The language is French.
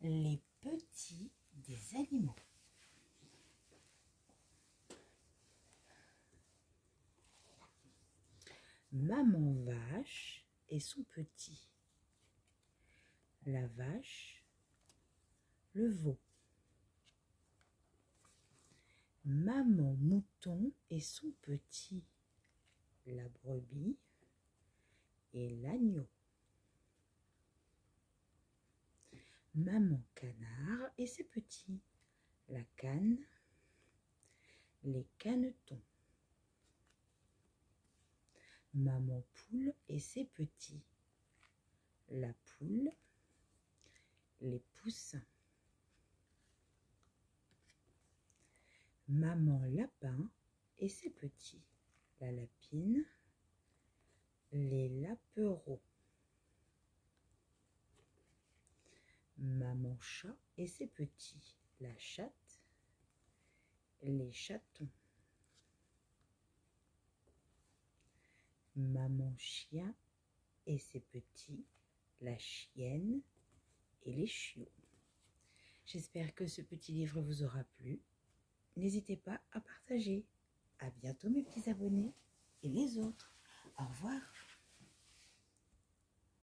les petits des animaux. Maman vache et son petit. La vache, le veau. Maman mouton et son petit. La brebis et l'agneau. Maman canard et ses petits, la canne, les canetons. Maman poule et ses petits, la poule, les poussins. Maman lapin et ses petits, la lapine, les lapereaux. Maman chat et ses petits, la chatte, les chatons. Maman chien et ses petits, la chienne et les chiots. J'espère que ce petit livre vous aura plu. N'hésitez pas à partager. À bientôt mes petits abonnés et les autres. Au revoir.